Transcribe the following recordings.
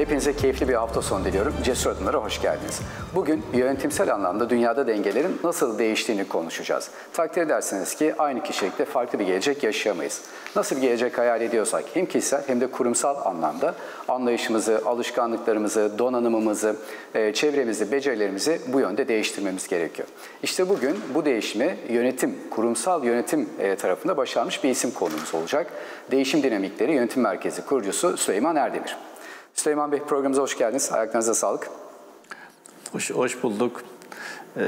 Hepinize keyifli bir hafta sonu diliyorum. Cesur Adımlara hoş geldiniz. Bugün yönetimsel anlamda dünyada dengelerin nasıl değiştiğini konuşacağız. Takdir edersiniz ki aynı kişilikte farklı bir gelecek yaşayamayız. Nasıl bir gelecek hayal ediyorsak hem kişisel hem de kurumsal anlamda anlayışımızı, alışkanlıklarımızı, donanımımızı, e, çevremizi, becerilerimizi bu yönde değiştirmemiz gerekiyor. İşte bugün bu değişimi yönetim, kurumsal yönetim e, tarafında başarmış bir isim konumuz olacak. Değişim Dinamikleri Yönetim Merkezi kurucusu Süleyman Erdemir. Süleyman Bey programımıza hoş geldiniz. Ayaklarınıza sağlık. Hoş, hoş bulduk. Ee,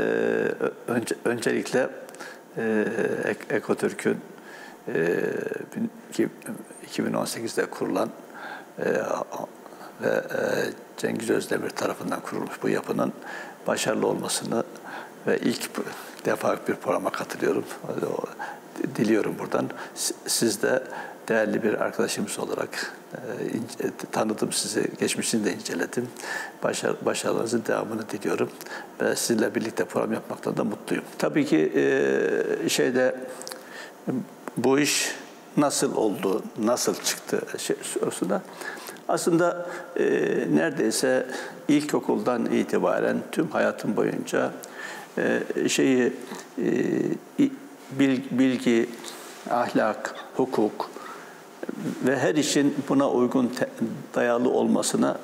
önce, öncelikle e, Ekotürk'ün e, 2018'de kurulan e, ve e, Cengiz Özdemir tarafından kurulmuş bu yapının başarılı olmasını ve ilk defa bir programa katılıyorum. Diliyorum buradan. Siz de değerli bir arkadaşımız olarak tanıdım sizi, geçmişini de inceledim. Başar, başarılarınızın devamını diliyorum ve sizinle birlikte program yapmaktan da mutluyum. Tabii ki e, şeyde bu iş nasıl oldu, nasıl çıktı şey, sorusuna aslında e, neredeyse ilkokuldan itibaren tüm hayatım boyunca e, şeyi e, bilgi, ahlak, hukuk, ve her işin buna uygun dayalı olmasına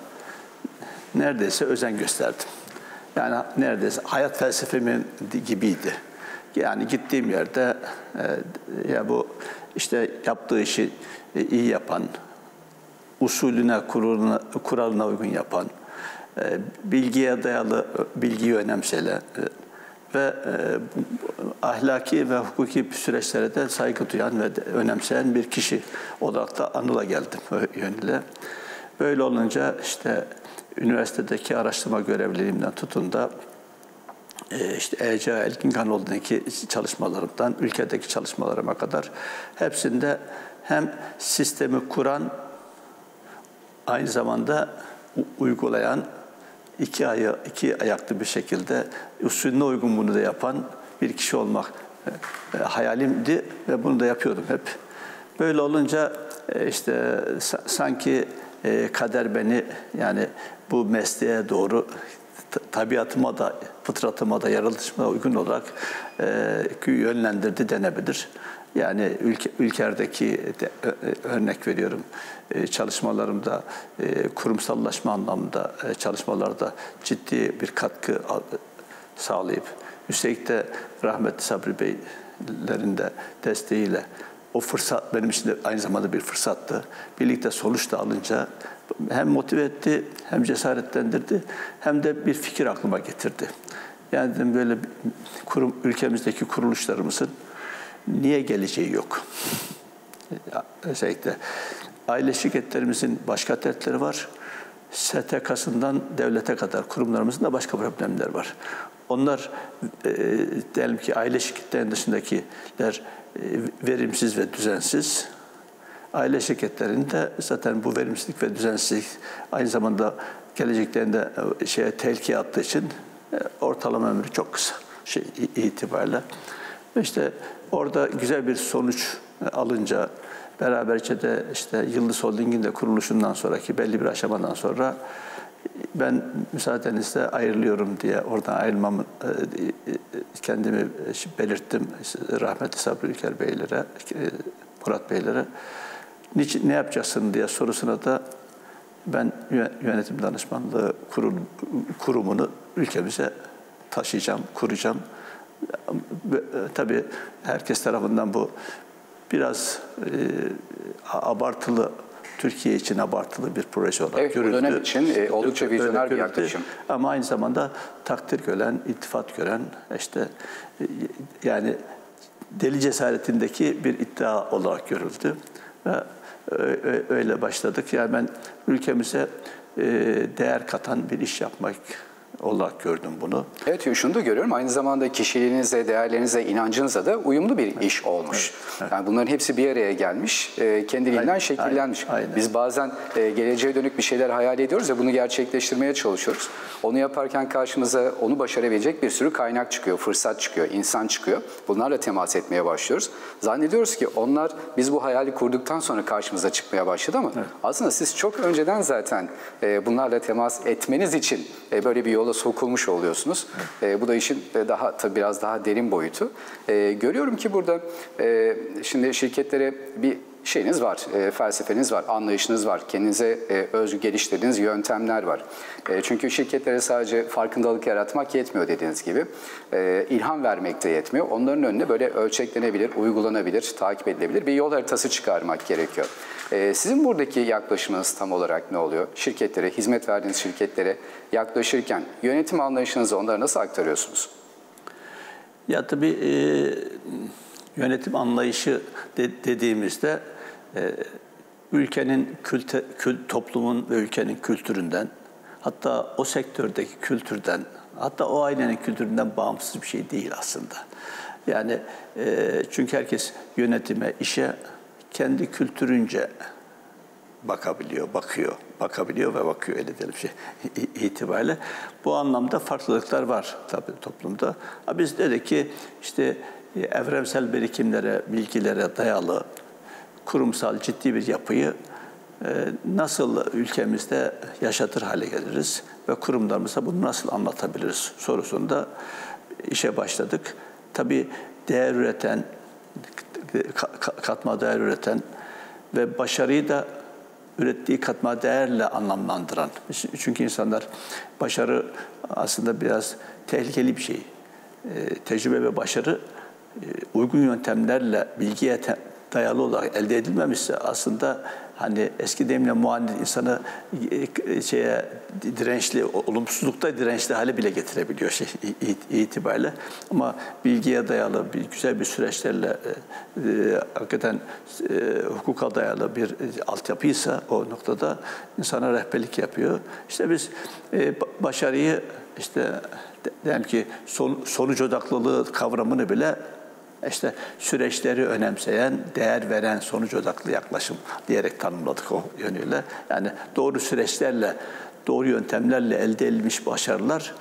neredeyse özen gösterdim. Yani neredeyse hayat felsefemin gibiydi. Yani gittiğim yerde e, ya bu işte yaptığı işi e, iyi yapan, usulüne, kuralına, kuralına uygun yapan, e, bilgiye dayalı bilgiyi önemseyle ve ahlaki ve hukuki süreçlere de saygı duyan ve önemseyen bir kişi olarak da anıla geldim yönüyle. Böyle olunca işte üniversitedeki araştırma görevliliğimden tutun da e, işte E.C. Elkinkanoğlu'ndaki çalışmalarımdan ülkedeki çalışmalarıma kadar hepsinde hem sistemi kuran aynı zamanda uygulayan iki, aya, iki ayaklı bir şekilde usulüne uygun bunu da yapan bir kişi olmak e, hayalimdi ve bunu da yapıyordum hep. Böyle olunca e, işte sanki e, kader beni yani bu mesleğe doğru tabiatıma da, fıtratıma da, yaratışıma uygun olarak e, yönlendirdi denebilir. Yani ülke, ülkedeki de, örnek veriyorum çalışmalarımda kurumsallaşma anlamında çalışmalarda ciddi bir katkı sağlayıp Üstelik de rahmetli Sabri Beylerin de desteğiyle o fırsat benim için de aynı zamanda bir fırsattı. Birlikte sonuç da alınca hem motive etti, hem cesaretlendirdi, hem de bir fikir aklıma getirdi. Yani dedim böyle kurum, ülkemizdeki kuruluşlarımızın niye geleceği yok? Özellikle aile şirketlerimizin başka dertleri var. STK'sından devlete kadar kurumlarımızın da başka problemler var. Onlar e, diyelim ki aile şirketlerinin dışındakiler e, verimsiz ve düzensiz. Aile şirketlerinde zaten bu verimsizlik ve düzensizlik aynı zamanda geleceklerinde e, şeye telki attığı için e, ortalama ömrü çok kısa şey itibariyle. İşte orada güzel bir sonuç e, alınca beraberce de işte Yıldız Holding'in de kuruluşundan sonraki belli bir aşamadan sonra ben müsaadenizle ayrılıyorum diye oradan ayrılmamı e, e, kendimi belirttim rahmetli Sabri Ülker Beylere, e, Murat Beylere. Niçin, ne yapacaksın diye sorusuna da ben yönetim danışmanlığı kurum, kurumunu ülkemize taşıyacağım, kuracağım. Tabii herkes tarafından bu biraz e, abartılı Türkiye için abartılı bir proje olarak evet, görüldü. Dönem için e, oldukça vizyoner bir yaklaşım. Ama aynı zamanda takdir gören, iltifat gören, işte e, yani deli cesaretindeki bir iddia olarak görüldü. Ve öyle başladık. Yani ben ülkemize e, değer katan bir iş yapmak olarak gördüm bunu. Evet şunu da görüyorum. Aynı zamanda kişiliğinize, değerlerinize, inancınıza da uyumlu bir iş olmuş. Evet, evet. Yani bunların hepsi bir araya gelmiş, e, kendiliğinden aynen, şekillenmiş. Aynen. Biz bazen e, geleceğe dönük bir şeyler hayal ediyoruz ve bunu gerçekleştirmeye çalışıyoruz. Onu yaparken karşımıza onu başarabilecek bir sürü kaynak çıkıyor, fırsat çıkıyor, insan çıkıyor. Bunlarla temas etmeye başlıyoruz. Zannediyoruz ki onlar biz bu hayali kurduktan sonra karşımıza çıkmaya başladı ama evet. aslında siz çok önceden zaten e, bunlarla temas etmeniz için böyle bir yola sokulmuş oluyorsunuz. Evet. Bu da işin daha tabii biraz daha derin boyutu. Görüyorum ki burada şimdi şirketlere bir şeyiniz var, e, felsefeniz var, anlayışınız var, kendinize e, özgü geliştirdiğiniz yöntemler var. E, çünkü şirketlere sadece farkındalık yaratmak yetmiyor dediğiniz gibi. E, ilham vermek de yetmiyor. Onların önüne böyle ölçeklenebilir, uygulanabilir, takip edilebilir bir yol haritası çıkarmak gerekiyor. E, sizin buradaki yaklaşımınız tam olarak ne oluyor? Şirketlere, hizmet verdiğiniz şirketlere yaklaşırken yönetim anlayışınızı onlara nasıl aktarıyorsunuz? Ya tabii e, yönetim anlayışı de, dediğimizde ülkenin külte, kül, toplumun ve ülkenin kültüründen hatta o sektördeki kültürden hatta o ailenin kültüründen bağımsız bir şey değil aslında. Yani e, çünkü herkes yönetime, işe kendi kültürünce bakabiliyor, bakıyor, bakabiliyor ve bakıyor öyle diyelim şey itibariyle. Bu anlamda farklılıklar var tabii toplumda. Ama biz dedik ki işte evrensel birikimlere, bilgilere dayalı kurumsal ciddi bir yapıyı e, nasıl ülkemizde yaşatır hale geliriz ve kurumlarımıza bunu nasıl anlatabiliriz sorusunda işe başladık. Tabii değer üreten, katma değer üreten ve başarıyı da ürettiği katma değerle anlamlandıran. Çünkü insanlar başarı aslında biraz tehlikeli bir şey. E, tecrübe ve başarı e, uygun yöntemlerle bilgiye dayalı olarak elde edilmemişse aslında hani eski deyimle muanid insanı e, şeye dirençli, olumsuzlukta dirençli hale bile getirebiliyor şey itibariyle. Ama bilgiye dayalı bir güzel bir süreçlerle e, e, hakikaten e, hukuka dayalı bir e, altyapıysa o noktada insana rehberlik yapıyor. İşte biz e, başarıyı işte diyelim ki son, sonuç odaklılığı kavramını bile işte süreçleri önemseyen, değer veren, sonuç odaklı yaklaşım diyerek tanımladık o yönüyle. Yani doğru süreçlerle, doğru yöntemlerle elde edilmiş başarılar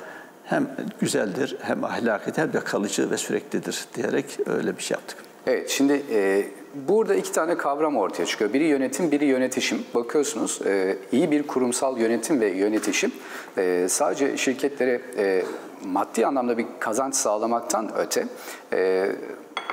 hem güzeldir, hem ahlaki, hem de kalıcı ve süreklidir diyerek öyle bir şey yaptık. Evet, şimdi e, burada iki tane kavram ortaya çıkıyor. Biri yönetim, biri yönetişim. Bakıyorsunuz e, iyi bir kurumsal yönetim ve yönetişim e, sadece şirketlere e, maddi anlamda bir kazanç sağlamaktan öte e,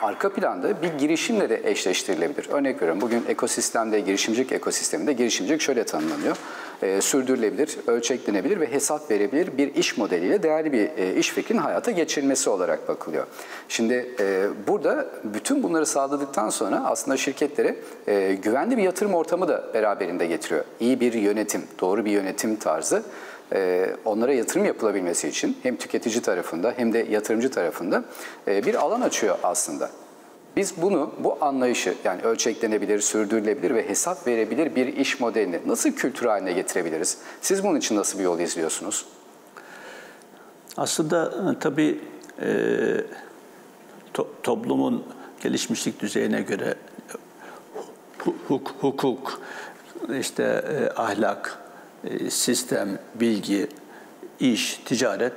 arka planda bir girişimle de eşleştirilebilir. Örnek veriyorum bugün ekosistemde, girişimcilik ekosisteminde girişimcilik şöyle tanımlanıyor. E, sürdürülebilir, ölçeklenebilir ve hesap verebilir bir iş modeliyle değerli bir e, iş fikrinin hayata geçirilmesi olarak bakılıyor. Şimdi e, burada bütün bunları sağladıktan sonra aslında şirketlere e, güvenli bir yatırım ortamı da beraberinde getiriyor. İyi bir yönetim, doğru bir yönetim tarzı onlara yatırım yapılabilmesi için hem tüketici tarafında hem de yatırımcı tarafında e, bir alan açıyor aslında. Biz bunu, bu anlayışı yani ölçeklenebilir, sürdürülebilir ve hesap verebilir bir iş modelini nasıl kültür haline getirebiliriz? Siz bunun için nasıl bir yol izliyorsunuz? Aslında e, tabii e, to, toplumun gelişmişlik düzeyine göre hukuk, hukuk işte e, ahlak, sistem, bilgi, iş, ticaret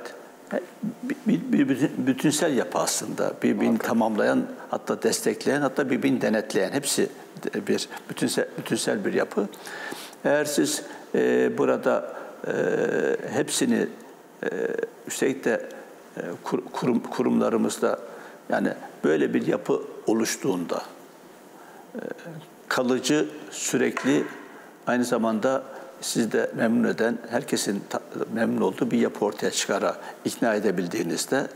bir, bir, bir bütünsel yapı aslında. Birbirini okay. tamamlayan, hatta destekleyen, hatta birbirini denetleyen hepsi bir bütünsel, bütünsel bir yapı. Eğer siz e, burada e, hepsini e, üstelik de e, kur, kurum, kurumlarımızda yani böyle bir yapı oluştuğunda e, kalıcı, sürekli aynı zamanda sizi de memnun eden, herkesin memnun olduğu bir yapı ortaya çıkara ikna edebildiğinizde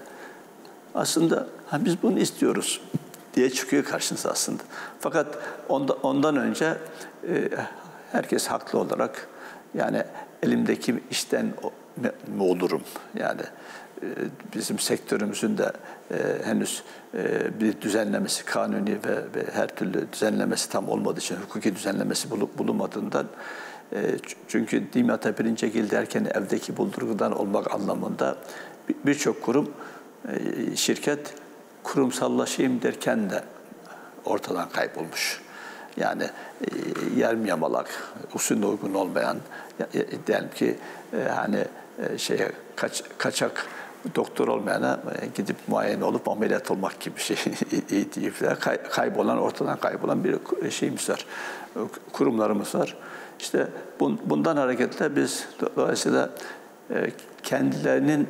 aslında ha, biz bunu istiyoruz diye çıkıyor karşınıza aslında. Fakat onda, ondan önce e, herkes haklı olarak yani elimdeki işten mi olurum? Yani e, bizim sektörümüzün de e, henüz e, bir düzenlemesi, kanuni ve, ve her türlü düzenlemesi tam olmadığı için, hukuki düzenlemesi bulunmadığından E, çünkü Dimyat'a Pirincegil derken evdeki buldurgudan olmak anlamında birçok kurum, e, şirket kurumsallaşayım derken de ortadan kaybolmuş. Yani e, yarım yamalak, usulüne uygun olmayan, diyelim ki hani şeye kaç, kaçak doktor olmayana gidip muayene olup ameliyat olmak gibi şey deyip kaybolan, ortadan kaybolan bir şeyimiz var, kurumlarımız var. İşte bundan hareketle biz dolayısıyla kendilerinin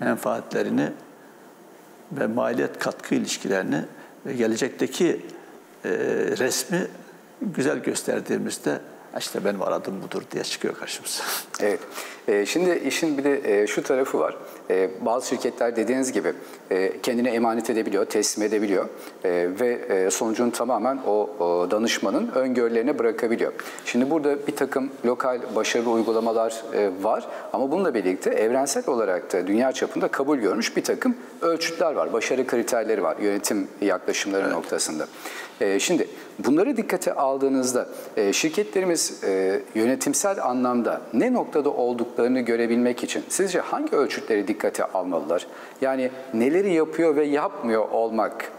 menfaatlerini ve maliyet katkı ilişkilerini ve gelecekteki resmi güzel gösterdiğimizde işte benim aradığım budur diye çıkıyor karşımıza. Evet. E, şimdi işin bir de e, şu tarafı var. E, bazı şirketler dediğiniz gibi e, kendine emanet edebiliyor, teslim edebiliyor e, ve e, sonucunu tamamen o, danışmanın öngörülerine bırakabiliyor. Şimdi burada bir takım lokal başarılı uygulamalar e, var ama bununla birlikte evrensel olarak da dünya çapında kabul görmüş bir takım ölçütler var, başarı kriterleri var yönetim yaklaşımları evet. noktasında. E, şimdi bunları dikkate aldığınızda e, şirketlerimiz e, yönetimsel anlamda ne noktada olduklarını görebilmek için sizce hangi ölçütleri dikkate almalılar? Yani neleri yapıyor ve yapmıyor olmak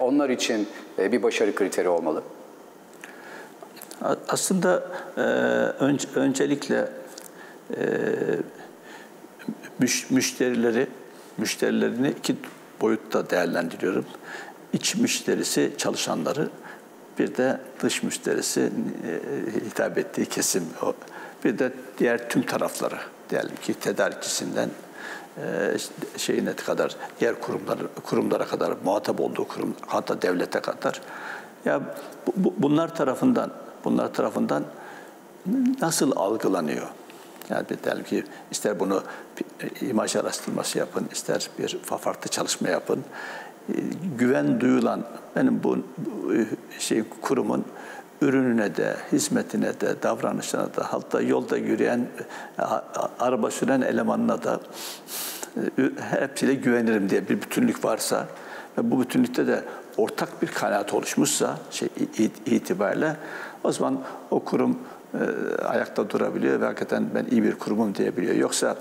onlar için bir başarı kriteri olmalı? Aslında öncelikle müşterileri müşterilerini iki boyutta değerlendiriyorum iç müşterisi çalışanları, bir de dış müşterisi e, hitap ettiği kesim, bir de diğer tüm tarafları diyelim ki tedarikçisinden e, şeyine kadar diğer kurumlar kurumlara kadar muhatap olduğu kurum hatta devlete kadar ya bu, bunlar tarafından bunlar tarafından nasıl algılanıyor? Yani diyelim ki ister bunu imaj araştırması yapın, ister bir farklı çalışma yapın güven duyulan benim bu şey kurumun ürününe de, hizmetine de, davranışına da, hatta yolda yürüyen, araba süren elemanına da e, hepsiyle güvenirim diye bir bütünlük varsa ve bu bütünlükte de ortak bir kanaat oluşmuşsa şey itibariyle o zaman o kurum e, ayakta durabiliyor ve hakikaten ben iyi bir kurumum diyebiliyor. Yoksa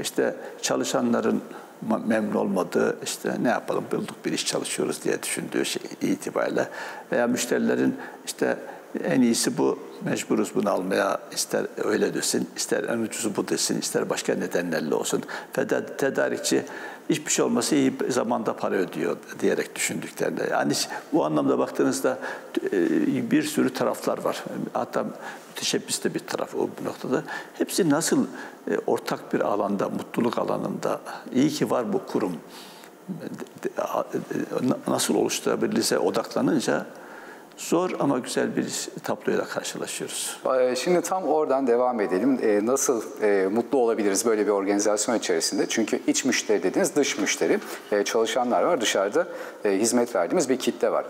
işte çalışanların memnun olmadığı işte ne yapalım bulduk bir iş çalışıyoruz diye düşündüğü şey itibariyle veya müşterilerin işte en iyisi bu mecburuz bunu almaya ister öyle desin ister en ucuzu bu desin ister başka nedenlerle olsun tedarikçi hiçbir şey olması iyi zamanda para ödüyor diyerek düşündüklerinde. Yani bu anlamda baktığınızda e, bir sürü taraflar var. Hatta müteşebbis de bir taraf o bu noktada. Hepsi nasıl e, ortak bir alanda, mutluluk alanında iyi ki var bu kurum nasıl oluşturabilirse odaklanınca Zor ama güzel bir tabloyla karşılaşıyoruz. Ee, şimdi tam oradan devam edelim. Ee, nasıl e, mutlu olabiliriz böyle bir organizasyon içerisinde? Çünkü iç müşteri dediğiniz dış müşteri. E, çalışanlar var, dışarıda e, hizmet verdiğimiz bir kitle var.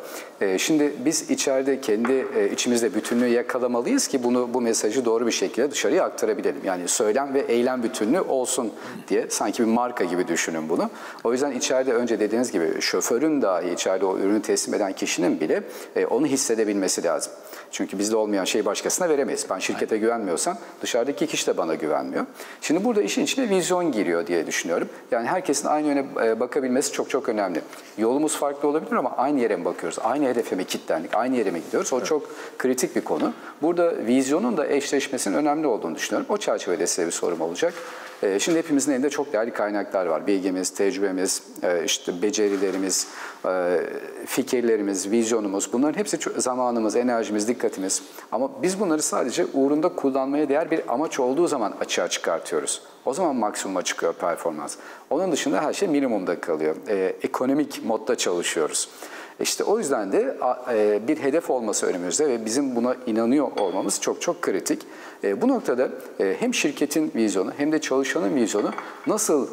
Şimdi biz içeride kendi içimizde bütünlüğü yakalamalıyız ki bunu bu mesajı doğru bir şekilde dışarıya aktarabilelim. Yani söylem ve eylem bütünlüğü olsun diye sanki bir marka gibi düşünün bunu. O yüzden içeride önce dediğiniz gibi şoförün dahi içeride o ürünü teslim eden kişinin bile onu hissedebilmesi lazım. Çünkü bizde olmayan şeyi başkasına veremeyiz. Ben şirkete Aynen. güvenmiyorsam dışarıdaki kişi de bana güvenmiyor. Şimdi burada işin içine vizyon giriyor diye düşünüyorum. Yani herkesin aynı yöne e, bakabilmesi çok çok önemli. Yolumuz farklı olabilir ama aynı yere mi bakıyoruz? Aynı hedefe mi kilitlendik? Aynı yere mi gidiyoruz? O evet. çok kritik bir konu. Burada vizyonun da eşleşmesinin önemli olduğunu düşünüyorum. O çerçevede size bir sorum olacak. E, şimdi hepimizin elinde çok değerli kaynaklar var. Bilgimiz, tecrübemiz, e, işte becerilerimiz, fikirlerimiz, vizyonumuz bunların hepsi zamanımız, enerjimiz, dikkatimiz. Ama biz bunları sadece uğrunda kullanmaya değer bir amaç olduğu zaman açığa çıkartıyoruz. O zaman maksimuma çıkıyor performans. Onun dışında her şey minimumda kalıyor. Ee, ekonomik modda çalışıyoruz. İşte o yüzden de e, bir hedef olması önümüzde ve bizim buna inanıyor olmamız çok çok kritik. E, bu noktada e, hem şirketin vizyonu hem de çalışanın vizyonu nasıl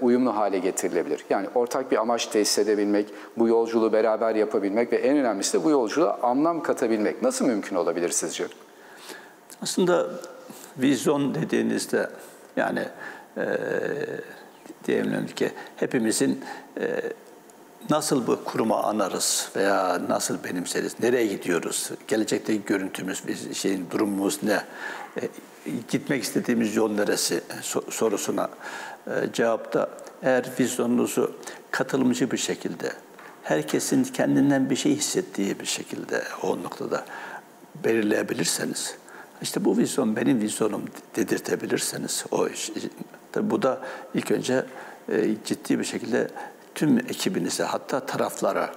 uyumlu hale getirilebilir? Yani ortak bir amaç tesis edebilmek, bu yolculuğu beraber yapabilmek ve en önemlisi de bu yolculuğa anlam katabilmek nasıl mümkün olabilir sizce? Aslında vizyon dediğinizde yani e, diyelim ki hepimizin e, nasıl bu kurumu anarız veya nasıl benimseriz, nereye gidiyoruz, gelecekteki görüntümüz, biz şeyin durumumuz ne, e, gitmek istediğimiz yol neresi? Sorusuna e, cevapta eğer vizyonunuzu katılımcı bir şekilde, herkesin kendinden bir şey hissettiği bir şekilde o noktada belirleyebilirseniz, işte bu vizyon benim vizyonum dedirtebilirseniz, o iş, tabii bu da ilk önce e, ciddi bir şekilde tüm ekibinize hatta taraflara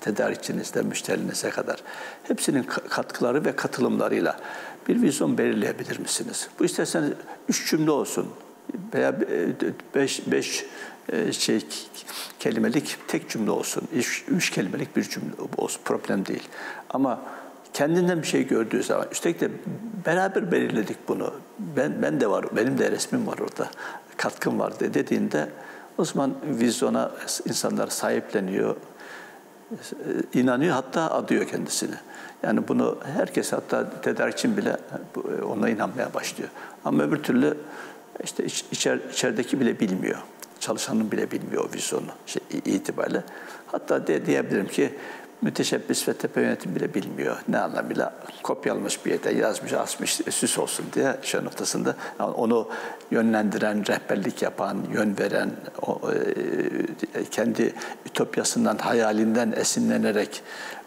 tedarikçinizden müşterinize kadar hepsinin katkıları ve katılımlarıyla bir vizyon belirleyebilir misiniz? Bu isterseniz üç cümle olsun veya beş, beş e, şey kelimelik tek cümle olsun. Üç, üç kelimelik bir cümle olsun. Problem değil. Ama kendinden bir şey gördüğü zaman, üstelik de beraber belirledik bunu. Ben, ben de var, benim de resmim var orada, katkım var dediğinde o zaman vizyona insanlar sahipleniyor, inanıyor hatta adıyor kendisini. Yani bunu herkes hatta tedarikçim bile ona inanmaya başlıyor. Ama öbür türlü işte içer, içerideki bile bilmiyor. Çalışanın bile bilmiyor o vizyonu şey, itibariyle. Hatta de, diyebilirim ki müteşebbis ve tepe yönetim bile bilmiyor. Ne anlamıyla kopyalamış bir yerde yazmış, asmış, süs olsun diye şey noktasında yani onu yönlendiren, rehberlik yapan, yön veren, o, e, kendi ütopyasından, hayalinden esinlenerek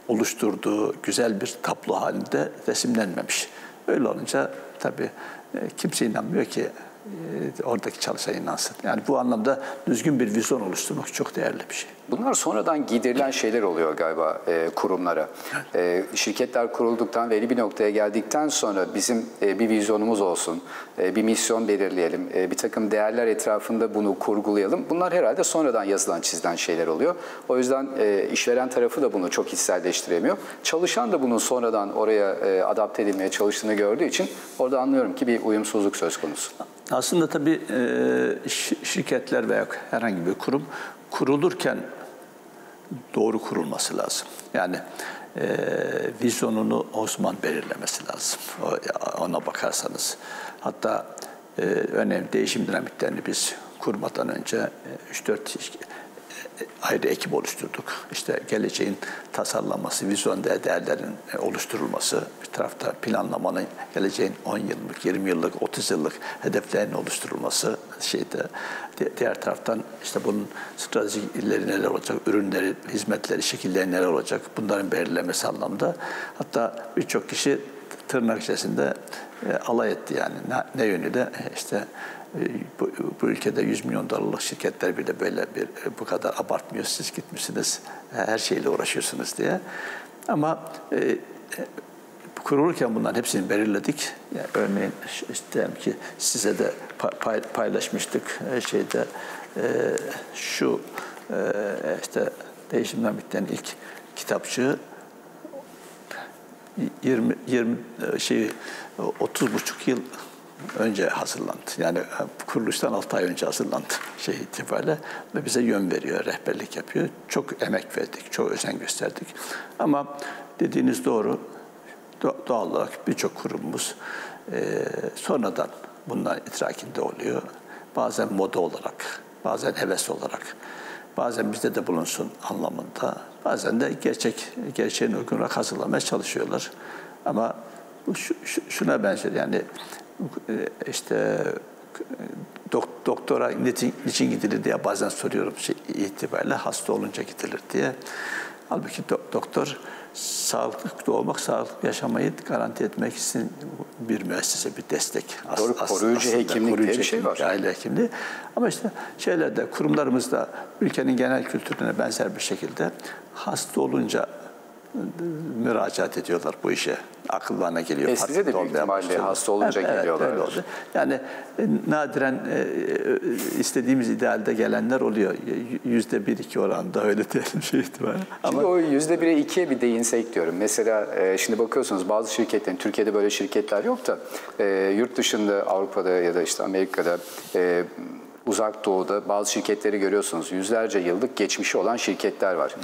oluşturduğu güzel bir tablo halinde resimlenmemiş. Öyle olunca tabii e, kimse inanmıyor ki e, oradaki çalışan inansın. Yani bu anlamda düzgün bir vizyon oluşturmak çok değerli bir şey. Bunlar sonradan giydirilen şeyler oluyor galiba e, kurumlara. E, şirketler kurulduktan belli bir noktaya geldikten sonra bizim e, bir vizyonumuz olsun, e, bir misyon belirleyelim, e, bir takım değerler etrafında bunu kurgulayalım. Bunlar herhalde sonradan yazılan, çizilen şeyler oluyor. O yüzden e, işveren tarafı da bunu çok hisselleştiremiyor. Çalışan da bunun sonradan oraya e, adapte edilmeye çalıştığını gördüğü için orada anlıyorum ki bir uyumsuzluk söz konusu. Aslında tabii e, şirketler veya herhangi bir kurum kurulurken doğru kurulması lazım. Yani e, vizyonunu Osman belirlemesi lazım. O, ona bakarsanız. Hatta e, örneğin değişim dinamiklerini biz kurmadan önce 3-4 ayrı ekip oluşturduk. İşte geleceğin tasarlanması, vizyon değerlerin e, oluşturulması, bir tarafta planlamanın geleceğin 10 yıllık, 20 yıllık, 30 yıllık hedeflerinin oluşturulması şeyde diğer taraftan işte bunun stratejileri neler olacak, ürünleri, hizmetleri, şekilleri neler olacak bunların belirlemesi anlamda. Hatta birçok kişi tırnak içerisinde e, alay etti yani ne, ne yönüyle işte e, bu, bu ülkede 100 milyon dolarlık şirketler bile böyle bir e, bu kadar abartmıyor. Siz gitmişsiniz her şeyle uğraşıyorsunuz diye. Ama e, kurulurken bunların hepsini belirledik. Yani örneğin işte ki size de pay, paylaşmıştık şeyde e, şu e, işte değişimden biten ilk kitapçığı 20 20 şey 30 buçuk yıl önce hazırlandı. Yani e, kuruluştan 6 ay önce hazırlandı şey itibariyle ve bize yön veriyor, rehberlik yapıyor. Çok emek verdik, çok özen gösterdik. Ama dediğiniz doğru, doğal olarak birçok kurumumuz e, sonradan bundan itrakinde oluyor. Bazen moda olarak, bazen heves olarak, bazen bizde de bulunsun anlamında, bazen de gerçek gerçeğin uygun olarak hazırlamaya çalışıyorlar. Ama bu şuna benzer yani e, işte doktora niçin, niçin gidilir diye bazen soruyorum şey itibariyle hasta olunca gidilir diye. Halbuki do, doktor sağlıklı olmak, sağlıklı yaşamayı garanti etmek için bir müessese, bir destek. Doğru, as, koruyucu aslında, hekimlik koruyucu bir şey var. Aile hekimliği. Ama işte şeylerde, kurumlarımızda ülkenin genel kültürüne benzer bir şekilde hasta olunca müracaat ediyorlar bu işe. Akıllarına geliyor. E size de büyük ihtimalle hasta olunca evet, geliyorlar. Evet, oldu. Yani e, nadiren e, e, istediğimiz idealde gelenler oluyor. Yüzde bir iki oranda öyle diyelim şey ihtimali. Şimdi Ama... o yüzde bire ikiye bir değinsek diyorum. Mesela şimdi bakıyorsunuz bazı şirketlerin, Türkiye'de böyle şirketler yok da yurt dışında Avrupa'da ya da işte Amerika'da uzak doğuda bazı şirketleri görüyorsunuz. Yüzlerce yıllık geçmişi olan şirketler var.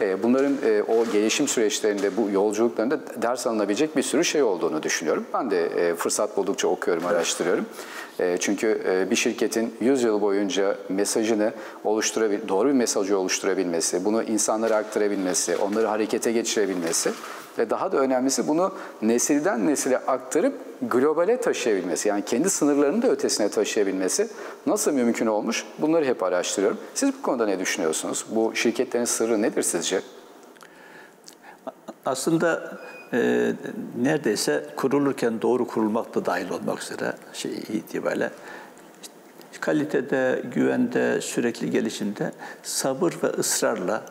E, bunların e, o gelişim süreçlerinde, bu yolculuklarında ders alınabilecek bir sürü şey olduğunu düşünüyorum. Ben de e, fırsat buldukça okuyorum, araştırıyorum. E, çünkü e, bir şirketin 100 yıl boyunca mesajını oluşturabil, doğru bir mesajı oluşturabilmesi, bunu insanlara aktarabilmesi, onları harekete geçirebilmesi ve daha da önemlisi bunu nesilden nesile aktarıp globale taşıyabilmesi, yani kendi sınırlarını da ötesine taşıyabilmesi nasıl mümkün olmuş? Bunları hep araştırıyorum. Siz bu konuda ne düşünüyorsunuz? Bu şirketlerin sırrı nedir sizce? Aslında e, neredeyse kurulurken doğru kurulmak da dahil olmak üzere şey itibariyle kalitede, güvende, sürekli gelişimde sabır ve ısrarla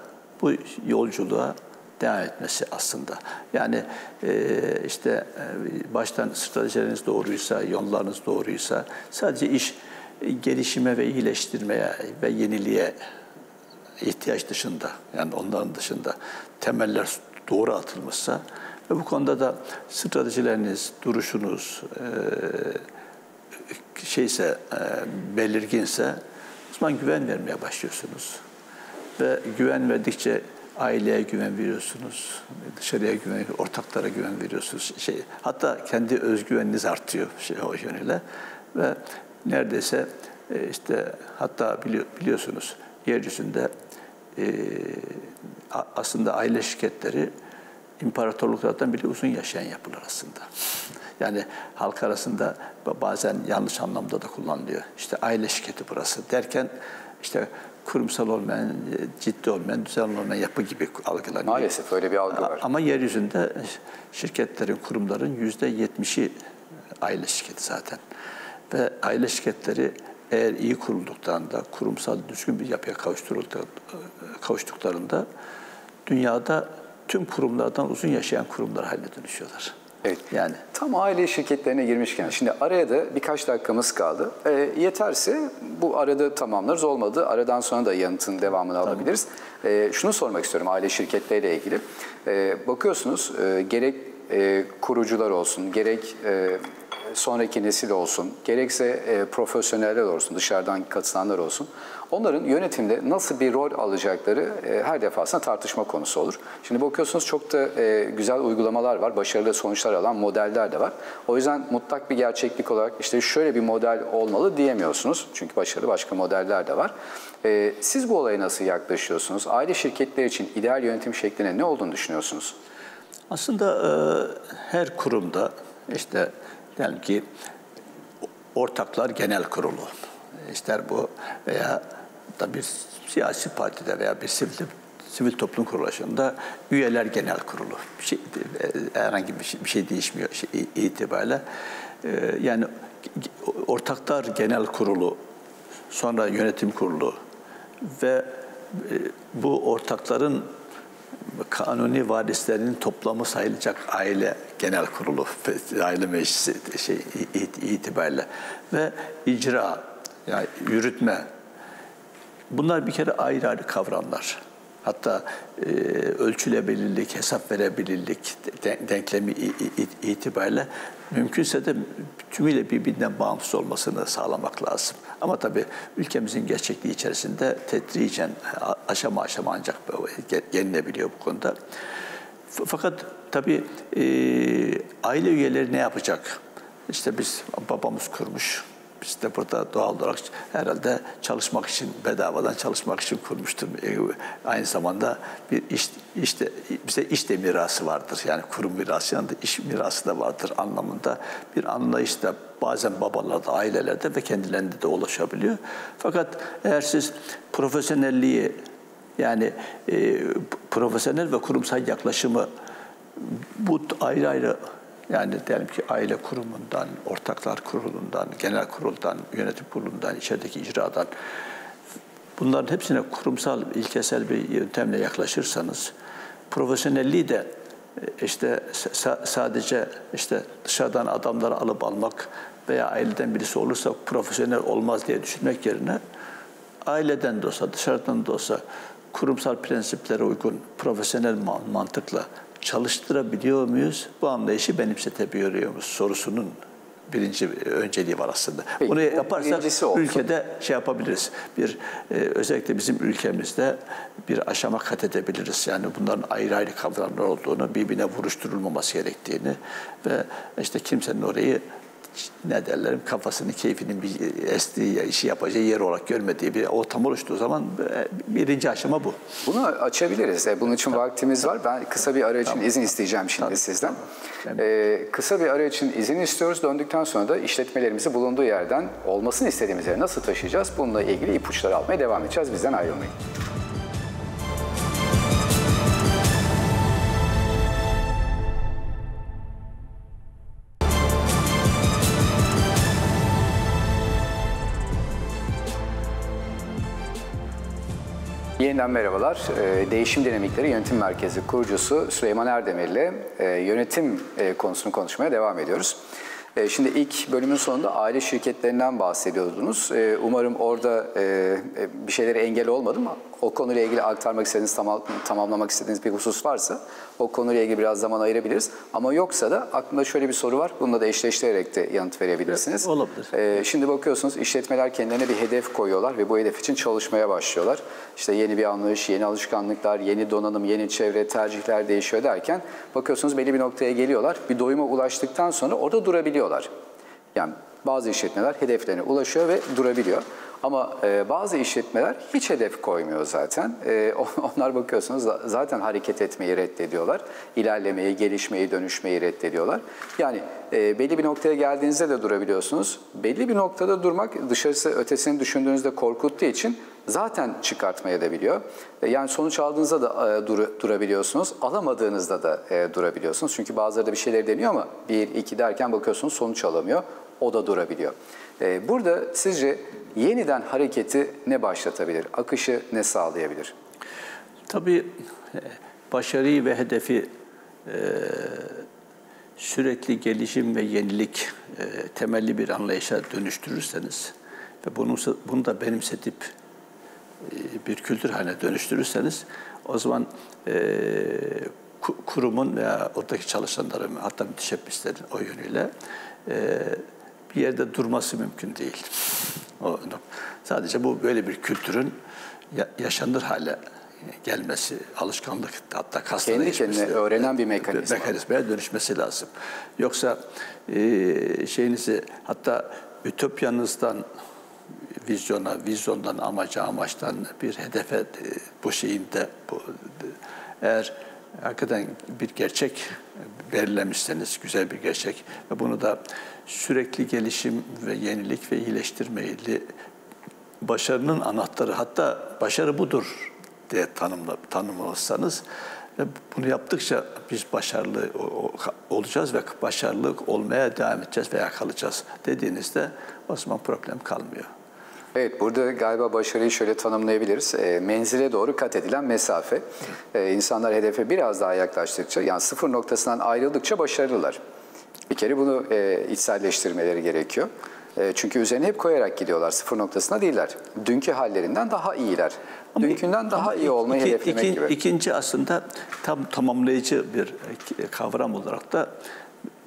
bu yolculuğa devam etmesi aslında. Yani e, işte e, baştan stratejileriniz doğruysa, yollarınız doğruysa sadece iş e, gelişime ve iyileştirmeye ve yeniliğe ihtiyaç dışında yani onların dışında temeller doğru atılmışsa ve bu konuda da stratejileriniz, duruşunuz şeyse belirginse o zaman güven vermeye başlıyorsunuz. Ve güven verdikçe aileye güven veriyorsunuz, dışarıya güven, ortaklara güven veriyorsunuz. Şey, hatta kendi özgüveniniz artıyor şey o yönüyle ve neredeyse e, işte hatta biliyorsunuz yeryüzünde e, aslında aile şirketleri imparatorluklardan bile uzun yaşayan yapılar aslında. Yani halk arasında bazen yanlış anlamda da kullanılıyor. İşte aile şirketi burası derken işte kurumsal olmayan, ciddi olmayan, düzenli olmayan yapı gibi algılanıyor. Maalesef öyle bir algı var. Ama yeryüzünde şirketlerin, kurumların yüzde yetmişi aile şirketi zaten. Ve aile şirketleri eğer iyi kurulduklarında, kurumsal düzgün bir yapıya kavuştuklarında dünyada tüm kurumlardan uzun yaşayan kurumlar haline dönüşüyorlar. Evet. Yani tam aile şirketlerine girmişken şimdi araya da birkaç dakikamız kaldı. E, yeterse bu arada tamamlarız. Olmadı. Aradan sonra da yanıtın devamını tamam. alabiliriz. E, şunu sormak istiyorum aile şirketleriyle ilgili. E, bakıyorsunuz e, gerek e, kurucular olsun, gerek e, sonraki nesil olsun, gerekse e, profesyoneller olsun, dışarıdan katılanlar olsun. Onların yönetimde nasıl bir rol alacakları e, her defasında tartışma konusu olur. Şimdi bakıyorsunuz çok da e, güzel uygulamalar var, başarılı sonuçlar alan modeller de var. O yüzden mutlak bir gerçeklik olarak işte şöyle bir model olmalı diyemiyorsunuz. Çünkü başarılı başka modeller de var. E, siz bu olaya nasıl yaklaşıyorsunuz? Aile şirketleri için ideal yönetim şekline ne olduğunu düşünüyorsunuz? Aslında her kurumda işte diyelim ki ortaklar genel kurulu ister bu veya da bir siyasi partide veya bir sivil sivil toplum kuruluşunda üyeler genel kurulu. Bir şey, herhangi bir şey, bir şey değişmiyor şey, itibariyle. Ee, yani ortaklar genel kurulu sonra yönetim kurulu ve e, bu ortakların kanuni varislerinin toplamı sayılacak aile genel kurulu, aile meclisi şey itibariyle ve icra yani yürütme bunlar bir kere ayrı ayrı kavramlar. Hatta e, ölçülebilirlik, hesap verebilirlik de, denklemi itibariyle mümkünse de tümüyle birbirinden bağımsız olmasını sağlamak lazım. Ama tabii ülkemizin gerçekliği içerisinde tedricen aşama aşama ancak gelinebiliyor bu konuda. Fakat tabii e, aile üyeleri ne yapacak? İşte biz babamız kurmuş, biz de burada doğal olarak herhalde çalışmak için, bedavadan çalışmak için kurmuştur. E, aynı zamanda bir iş, işte bize iş de mirası vardır. Yani kurum mirası yanında iş mirası da vardır anlamında bir anlayış da bazen babalarda, ailelerde ve kendilerinde de ulaşabiliyor. Fakat eğer siz profesyonelliği yani e, profesyonel ve kurumsal yaklaşımı bu ayrı ayrı yani diyelim ki aile kurumundan, ortaklar kurulundan, genel kuruldan, yönetim kurulundan, içerideki icradan bunların hepsine kurumsal, ilkesel bir yöntemle yaklaşırsanız profesyonelliği de e, işte sadece işte dışarıdan adamları alıp almak veya aileden birisi olursa profesyonel olmaz diye düşünmek yerine aileden de olsa, dışarıdan da olsa kurumsal prensiplere uygun profesyonel mantıkla çalıştırabiliyor muyuz? Bu anlayışı benimsetebiliyor muyuz? Sorusunun birinci önceliği var aslında. Peki, Bunu bu yaparsak ülkede şey yapabiliriz. Bir e, özellikle bizim ülkemizde bir aşama kat edebiliriz. Yani bunların ayrı ayrı kavramlar olduğunu, birbirine vuruşturulmaması gerektiğini ve işte kimsenin orayı ne derlerim kafasını, keyfinin bir estiği, işi yapacağı yer olarak görmediği bir ortam oluştuğu zaman e, birinci aşama bu. Bunu açabiliriz. E, Bunun için vaktimiz var. Ben kısa bir ara için izin isteyeceğim şimdi Tabii. sizden. E, kısa bir ara için izin istiyoruz. Döndükten sonra da işletmelerimizi bulunduğu yerden olmasını istediğimiz yere nasıl taşıyacağız? Bununla ilgili ipuçları almaya devam edeceğiz. Bizden ayrılmayın. Yeniden merhabalar. Ee, Değişim Dinamikleri Yönetim Merkezi kurucusu Süleyman Erdemir ile e, yönetim e, konusunu konuşmaya devam ediyoruz. E, Şimdi ilk bölümün sonunda aile şirketlerinden bahsediyordunuz. Umarım orada bir şeylere engel olmadım o konuyla ilgili aktarmak istediğiniz, tamam- tamamlamak istediğiniz bir husus varsa o konuyla ilgili biraz zaman ayırabiliriz. Ama yoksa da aklımda şöyle bir soru var. Bununla da eşleştirerek de yanıt verebilirsiniz. Evet, olabilir. Ee, şimdi bakıyorsunuz işletmeler kendilerine bir hedef koyuyorlar ve bu hedef için çalışmaya başlıyorlar. İşte yeni bir anlayış, yeni alışkanlıklar, yeni donanım, yeni çevre, tercihler değişiyor derken bakıyorsunuz belli bir noktaya geliyorlar. Bir doyuma ulaştıktan sonra orada durabiliyorlar. Yani bazı işletmeler hedeflerine ulaşıyor ve durabiliyor. Ama e, bazı işletmeler hiç hedef koymuyor zaten. E, onlar bakıyorsunuz zaten hareket etmeyi reddediyorlar. İlerlemeyi, gelişmeyi, dönüşmeyi reddediyorlar. Yani e, belli bir noktaya geldiğinizde de durabiliyorsunuz. Belli bir noktada durmak dışarısı ötesini düşündüğünüzde korkuttuğu için zaten çıkartmaya da biliyor. E, Yani sonuç aldığınızda da e, dur- durabiliyorsunuz. Alamadığınızda da e, durabiliyorsunuz. Çünkü bazıları da bir şeyler deniyor ama bir, iki derken bakıyorsunuz sonuç alamıyor. O da durabiliyor. E, Burada sizce yeniden hareketi ne başlatabilir? Akışı ne sağlayabilir? Tabii e, başarıyı ve hedefi e, sürekli gelişim ve yenilik e, temelli bir anlayışa dönüştürürseniz ve bunu, bunu da benimsetip bir kültür haline dönüştürürseniz o zaman e, ku- kurumun veya oradaki çalışanların hatta müteşebbislerin o yönüyle e, bir yerde durması mümkün değil. O, sadece bu böyle bir kültürün ya- yaşanır hale gelmesi, alışkanlık hatta kasla Kendi kendine öğrenen bir mekanizma. mekanizmaya dönüşmesi lazım. Yoksa e, şeyinizi hatta ütopyanızdan vizyona, vizyondan amaca, amaçtan bir hedefe e, bu şeyinde bu eğer hakikaten bir gerçek belirlemişseniz güzel bir gerçek ve bunu da sürekli gelişim ve yenilik ve iyileştirmeyle başarının anahtarı hatta başarı budur diye tanımla, tanımlarsanız ve bunu yaptıkça biz başarılı olacağız ve başarılı olmaya devam edeceğiz veya kalacağız dediğinizde o zaman problem kalmıyor. Evet, burada galiba başarıyı şöyle tanımlayabiliriz. E, menzile doğru kat edilen mesafe. E, insanlar hedefe biraz daha yaklaştıkça, yani sıfır noktasından ayrıldıkça başarılılar. Bir kere bunu e, içselleştirmeleri gerekiyor. E, çünkü üzerine hep koyarak gidiyorlar, sıfır noktasına değiller. Dünkü hallerinden daha iyiler. Dünkünden daha Ama iyi olmayı iki- hedeflemek iki- gibi. İkinci aslında tam tamamlayıcı bir kavram olarak da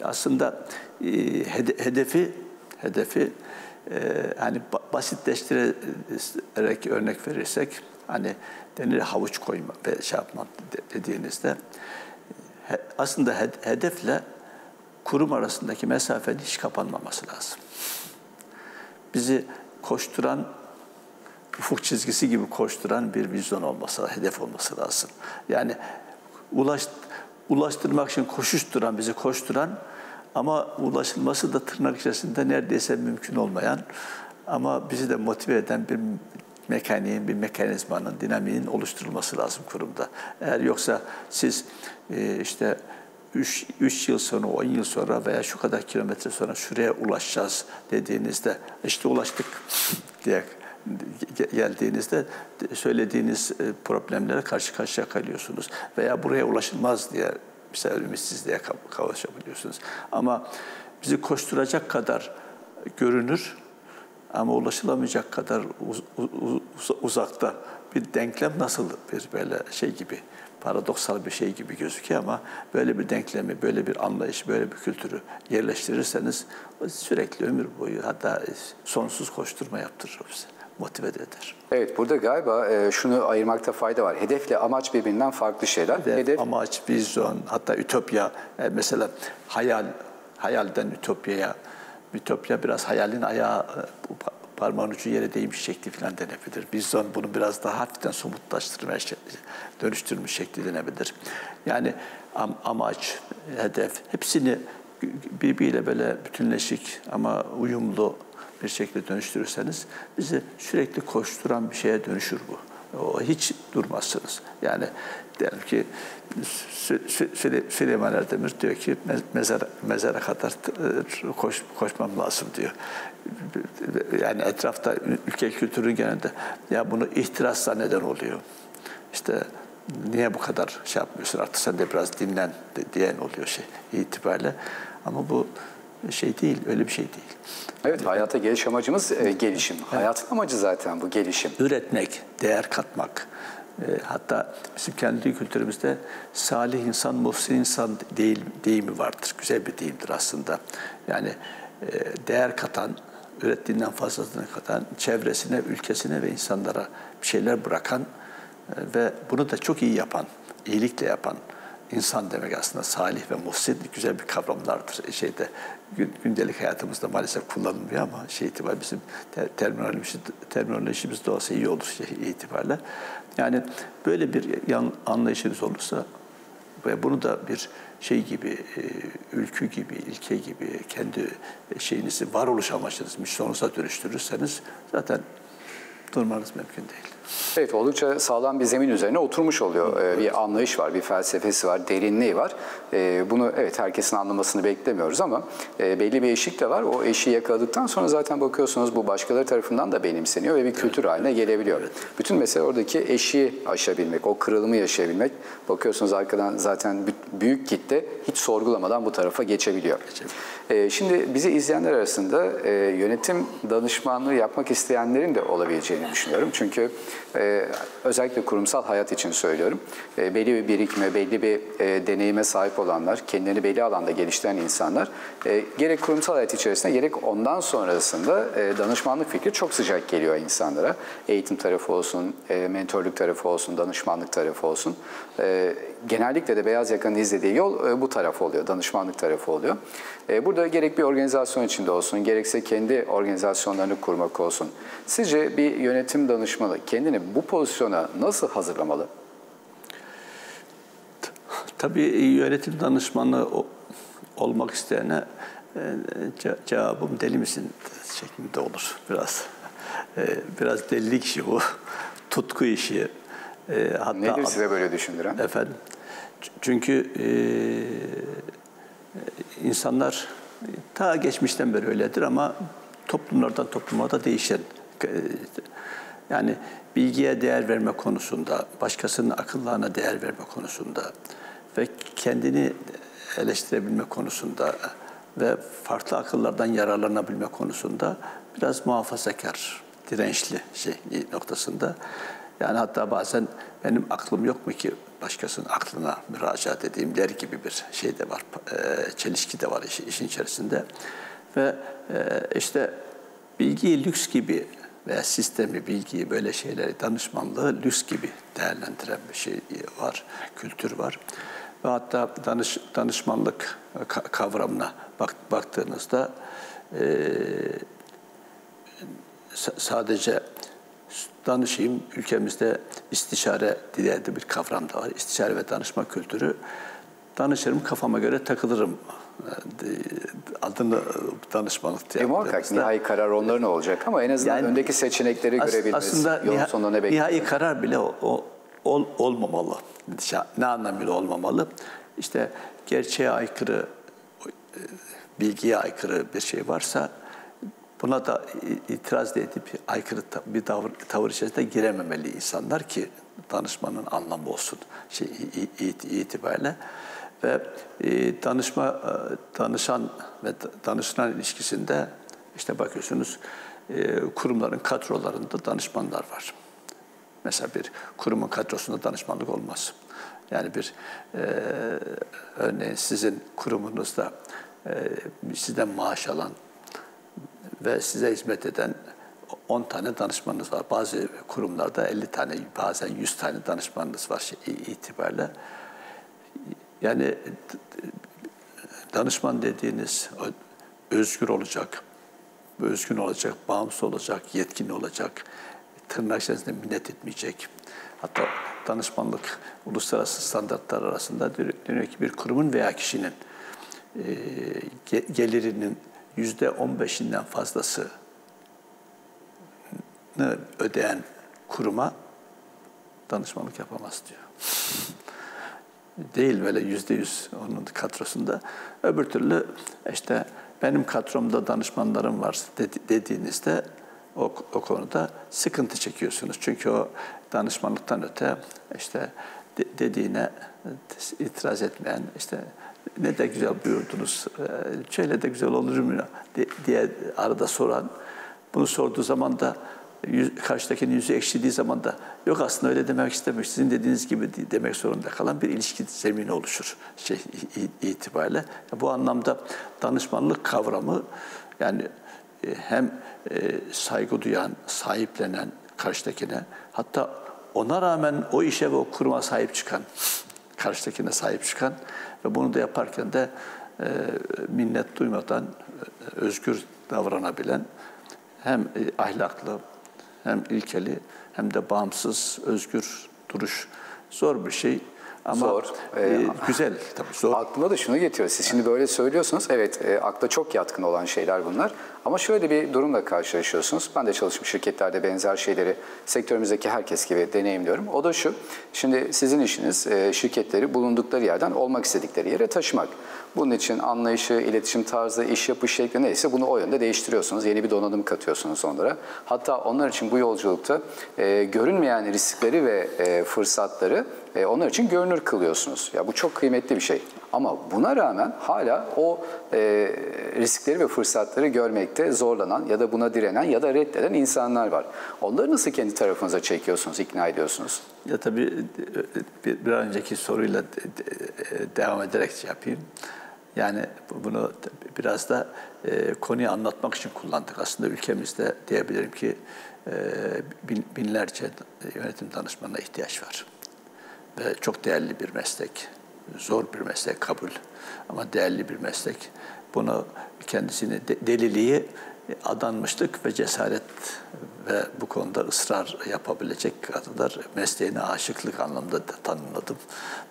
aslında e, hede- hedefi hedefi e, hani ba- basitleştirerek örnek verirsek hani denir havuç koyma ve şey yapma de- dediğinizde aslında hed- hedefle kurum arasındaki mesafenin hiç kapanmaması lazım. Bizi koşturan ufuk çizgisi gibi koşturan bir vizyon olması, hedef olması lazım. Yani ulaş, ulaştırmak için koşuşturan, bizi koşturan ama ulaşılması da tırnak içerisinde neredeyse mümkün olmayan ama bizi de motive eden bir mekaniğin, bir mekanizmanın, dinamiğin oluşturulması lazım kurumda. Eğer yoksa siz e, işte 3 yıl sonra, 10 yıl sonra veya şu kadar kilometre sonra şuraya ulaşacağız dediğinizde işte ulaştık diye ge- geldiğinizde söylediğiniz e, problemlere karşı karşıya kalıyorsunuz. Veya buraya ulaşılmaz diye mesela ümitsizliğe kav- kavuşabiliyorsunuz. Ama bizi koşturacak kadar görünür ama ulaşılamayacak kadar uz- uzakta bir denklem nasıl bir böyle şey gibi paradoksal bir şey gibi gözüküyor ama böyle bir denklemi, böyle bir anlayış, böyle bir kültürü yerleştirirseniz sürekli ömür boyu hatta sonsuz koşturma yaptırır bize motive de eder. Evet, burada galiba e, şunu ayırmakta fayda var. Hedefle amaç birbirinden farklı şeyler. Hedef, Hedef amaç, vizyon, hatta ütopya. E, mesela hayal, hayalden ütopyaya, ütopya biraz hayalin ayağı e, parmağın ucu yere değmiş şekli falan denebilir. Vizyon bunu biraz daha hafiften somutlaştırmaya dönüştürmüş şekli denebilir. Yani am, amaç, hedef hepsini birbiriyle böyle bütünleşik ama uyumlu bir şekilde dönüştürürseniz bizi sürekli koşturan bir şeye dönüşür bu. O hiç durmazsınız. Yani diyelim ki Süleyman Erdemir diyor ki mezar, mezara kadar e, koş, koşmam lazım diyor. Yani etrafta ülke kültürü genelde ya bunu ihtirasla neden oluyor. İşte niye bu kadar şey yapmıyorsun artık sen de biraz dinlen diyen oluyor şey itibariyle. Ama bu şey değil, öyle bir şey değil. Evet, hayata geliş amacımız e, gelişim. Evet. Hayatın amacı zaten bu gelişim. Üretmek, değer katmak. E, hatta bizim kendi kültürümüzde salih insan, muhsin insan değil, deyimi vardır. Güzel bir deyimdir aslında. Yani e, değer katan, ürettiğinden fazlasını katan, çevresine, ülkesine ve insanlara bir şeyler bırakan e, ve bunu da çok iyi yapan, iyilikle yapan, insan demek aslında salih ve muhsin güzel bir kavramlardır. Şeyde gündelik hayatımızda maalesef kullanılmıyor ama şey itibariyle bizim terminolojimiz, terminolojimiz de olsa iyi olur şey itibariyle. Yani böyle bir yan anlayışınız olursa ve bunu da bir şey gibi, e, ülkü gibi, ilke gibi kendi şeyinizi, varoluş amacınız, misyonunuza dönüştürürseniz zaten durmanız mümkün değil. Evet, oldukça sağlam bir zemin üzerine oturmuş oluyor. Evet. Bir anlayış var, bir felsefesi var, derinliği var. Ee, bunu evet herkesin anlamasını beklemiyoruz ama e, belli bir eşik de var. O eşiği yakaladıktan sonra zaten bakıyorsunuz bu başkaları tarafından da benimseniyor ve bir kültür evet. haline gelebiliyor. Evet. Bütün mesele oradaki eşiği aşabilmek, o kırılımı yaşayabilmek. Bakıyorsunuz arkadan zaten büyük kitle hiç sorgulamadan bu tarafa geçebiliyor. geçebiliyor. Ee, şimdi bizi izleyenler arasında e, yönetim danışmanlığı yapmak isteyenlerin de olabileceğini düşünüyorum. Çünkü e, özellikle kurumsal hayat için söylüyorum. E, belli bir birikime, belli bir deneyime sahip olanlar, kendilerini belli alanda geliştiren insanlar gerek kurumsal hayat içerisinde gerek ondan sonrasında danışmanlık fikri çok sıcak geliyor insanlara. Eğitim tarafı olsun, mentorluk tarafı olsun, danışmanlık tarafı olsun genellikle de beyaz yakanın izlediği yol e, bu taraf oluyor, danışmanlık tarafı oluyor. E, burada gerek bir organizasyon içinde olsun, gerekse kendi organizasyonlarını kurmak olsun. Sizce bir yönetim danışmanı kendini bu pozisyona nasıl hazırlamalı? Tabii yönetim danışmanı olmak isteyene e, cevabım deli misin şeklinde olur biraz. Biraz delilik işi bu, tutku işi, e, hatta Nedir size böyle düşündüren? Efendim, çünkü e, insanlar ta geçmişten beri öyledir ama toplumlardan topluma da değişen. Yani bilgiye değer verme konusunda, başkasının akıllarına değer verme konusunda ve kendini eleştirebilme konusunda ve farklı akıllardan yararlanabilme konusunda biraz muhafazakar, dirençli şey noktasında. Yani hatta bazen benim aklım yok mu ki başkasının aklına müracaat edeyim der gibi bir şey de var, e, çelişki de var işin içerisinde. Ve e, işte bilgiyi lüks gibi veya sistemi, bilgiyi, böyle şeyleri, danışmanlığı lüks gibi değerlendiren bir şey var, kültür var. Ve hatta danış, danışmanlık kavramına bak, baktığınızda e, sadece danışayım. Ülkemizde istişare diye bir kavram da var. İstişare ve danışma kültürü. Danışırım, kafama göre takılırım adını danışmanlık diye. E, muhakkak nihai karar onların olacak ama en azından yani, öndeki seçenekleri as, görebiliriz. Aslında Yolun niha, sonunda ne Nihai karar bile o, o, ol, olmamalı. Ne anlamıyla olmamalı? İşte gerçeğe aykırı, bilgiye aykırı bir şey varsa Buna da itiraz edip aykırı bir tavır, tavır içerisinde girememeli insanlar ki danışmanın anlamı olsun şey, itibariyle. Ve e, danışma, e, danışan ve danışılan ilişkisinde işte bakıyorsunuz e, kurumların kadrolarında danışmanlar var. Mesela bir kurumun kadrosunda danışmanlık olmaz. Yani bir e, örneğin sizin kurumunuzda e, sizden maaş alan ve size hizmet eden 10 tane danışmanınız var. Bazı kurumlarda 50 tane, bazen 100 tane danışmanınız var şey, itibariyle. Yani danışman dediğiniz özgür olacak, özgün olacak, bağımsız olacak, yetkin olacak, tırnak içerisinde minnet etmeyecek. Hatta danışmanlık uluslararası standartlar arasında diyor ki bir kurumun veya kişinin e, gelirinin yüzde on beşinden fazlası ödeyen kuruma danışmanlık yapamaz diyor. Değil böyle yüzde yüz onun kadrosunda. Öbür türlü işte benim kadromda danışmanlarım var dediğinizde o, o konuda sıkıntı çekiyorsunuz. Çünkü o danışmanlıktan öte işte de, dediğine itiraz etmeyen işte ne de güzel buyurdunuz, şöyle de güzel olur mu diye arada soran, bunu sorduğu zaman da yüz, karşıdakinin yüzü ekşidiği zaman da yok aslında öyle demek istemiş, sizin dediğiniz gibi demek zorunda kalan bir ilişki zemini oluşur şey itibariyle. Bu anlamda danışmanlık kavramı yani e, hem e, saygı duyan, sahiplenen karşıdakine hatta ona rağmen o işe ve o kuruma sahip çıkan, karşıdakine sahip çıkan ve bunu da yaparken de e, minnet duymadan özgür davranabilen hem ahlaklı hem ilkeli hem de bağımsız, özgür duruş zor bir şey. Ama zor. E, güzel tabii zor. Aklıma da şunu getiriyor. Siz şimdi böyle söylüyorsunuz. Evet e, akla çok yatkın olan şeyler bunlar. Ama şöyle bir durumla karşılaşıyorsunuz. Ben de çalışmış şirketlerde benzer şeyleri sektörümüzdeki herkes gibi deneyimliyorum. O da şu. Şimdi sizin işiniz e, şirketleri bulundukları yerden olmak istedikleri yere taşımak. Bunun için anlayışı, iletişim tarzı, iş yapış şekli neyse bunu o yönde değiştiriyorsunuz. Yeni bir donanım katıyorsunuz onlara. Hatta onlar için bu yolculukta e, görünmeyen riskleri ve e, fırsatları e, onlar için görünür kılıyorsunuz. Ya bu çok kıymetli bir şey. Ama buna rağmen hala o e, riskleri ve fırsatları görmekte zorlanan ya da buna direnen ya da reddeden insanlar var. Onları nasıl kendi tarafınıza çekiyorsunuz, ikna ediyorsunuz? Ya tabii bir, bir önceki soruyla devam ederek şey yapayım. Yani bunu biraz da e, konuyu anlatmak için kullandık. Aslında ülkemizde diyebilirim ki e, bin, binlerce yönetim danışmanına ihtiyaç var. Ve çok değerli bir meslek. Zor bir meslek kabul ama değerli bir meslek. Bunu kendisini de, deliliği adanmışlık ve cesaret ve bu konuda ısrar yapabilecek kadar mesleğine aşıklık anlamda da tanımladım.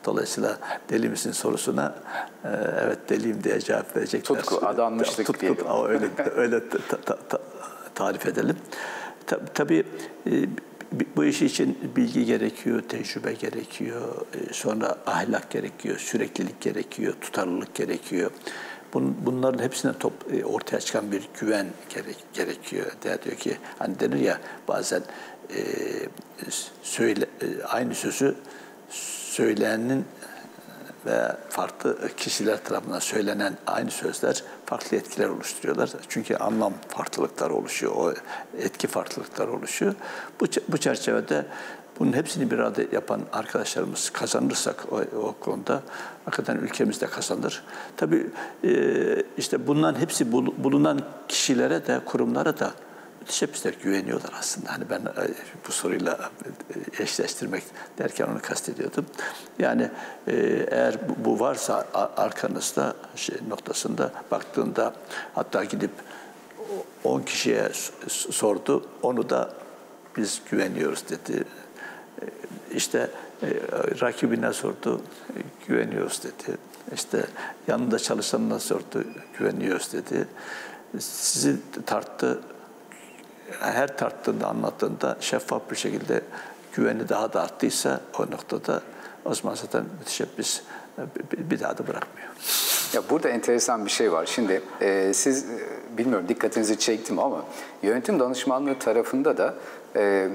Dolayısıyla deli misin sorusuna e, evet deliyim diye cevap verecekler. Tutku, adanmışlık Tutku, diyelim. Öyle, öyle ta, ta, ta, tarif edelim. Tabii e, bu iş için bilgi gerekiyor, tecrübe gerekiyor, e, sonra ahlak gerekiyor, süreklilik gerekiyor, tutarlılık gerekiyor. Bunların hepsine top, e, ortaya çıkan bir güven gerek, gerekiyor. Der diyor ki hani denir ya bazen e, söyle e, aynı sözü söyleyenin ve farklı kişiler tarafından söylenen aynı sözler farklı etkiler oluşturuyorlar. Çünkü anlam farklılıkları oluşuyor, o etki farklılıkları oluşuyor. Bu, bu çerçevede bunun hepsini bir arada yapan arkadaşlarımız kazanırsak o, o konuda hakikaten ülkemiz de kazanır. Tabii e, işte bunların hepsi bulunan kişilere de kurumlara da müteşebbisler güveniyorlar aslında. Hani ben e, bu soruyla e, eşleştirmek derken onu kastediyordum. Yani e, eğer bu varsa arkanızda şey noktasında baktığında hatta gidip 10 kişiye sordu. Onu da biz güveniyoruz dedi. İşte rakibine sordu, güveniyoruz dedi. İşte yanında çalışanına sordu, güveniyoruz dedi. Sizi tarttı, her tarttığında, anlattığında şeffaf bir şekilde güveni daha da arttıysa o noktada o zaman zaten müteşebbis bir daha da bırakmıyor. Ya burada enteresan bir şey var. Şimdi e, siz e, bilmiyorum dikkatinizi çektim ama yönetim danışmanlığı tarafında da e,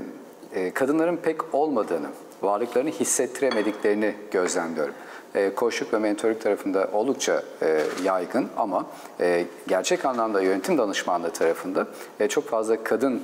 e, kadınların pek olmadığını, varlıklarını hissettiremediklerini gözlemliyorum. E, koçluk ve mentorluk tarafında oldukça e, yaygın ama e, gerçek anlamda yönetim danışmanlığı tarafında çok fazla kadın